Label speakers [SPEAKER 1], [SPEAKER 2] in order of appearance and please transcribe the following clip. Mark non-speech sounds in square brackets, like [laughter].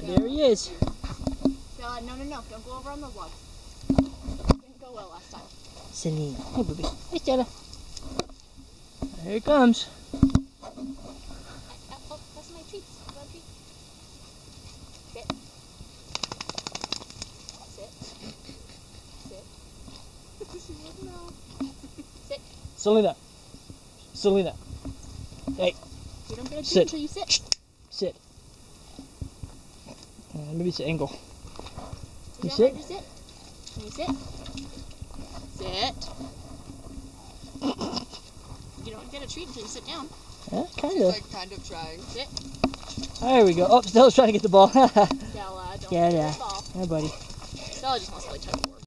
[SPEAKER 1] There he is.
[SPEAKER 2] Stella, no, no, no. Don't go over on those logs. Didn't go well last time.
[SPEAKER 1] Celine. Hey, baby. Hey, Stella. Here he comes.
[SPEAKER 2] Uh, oh, that's my treats. My treats. Sit. Sit. Sit. she won't know. Sit.
[SPEAKER 1] Selena. Selena. Hey,
[SPEAKER 2] You don't get a treat
[SPEAKER 1] Sit.
[SPEAKER 2] until you sit.
[SPEAKER 1] sit. Uh, maybe it's an angle.
[SPEAKER 2] Is
[SPEAKER 1] You sit?
[SPEAKER 2] Can you sit? Sit. You don't get a treat until you sit down.
[SPEAKER 1] Yeah, kind of.
[SPEAKER 3] like kind of trying.
[SPEAKER 2] Sit.
[SPEAKER 1] There we go. Oh, Stella's trying to get the ball. [laughs]
[SPEAKER 2] Stella, don't
[SPEAKER 1] Yeah,
[SPEAKER 2] get
[SPEAKER 1] yeah.
[SPEAKER 2] the ball.
[SPEAKER 1] yeah, buddy.
[SPEAKER 2] Stella just wants to play tug of war.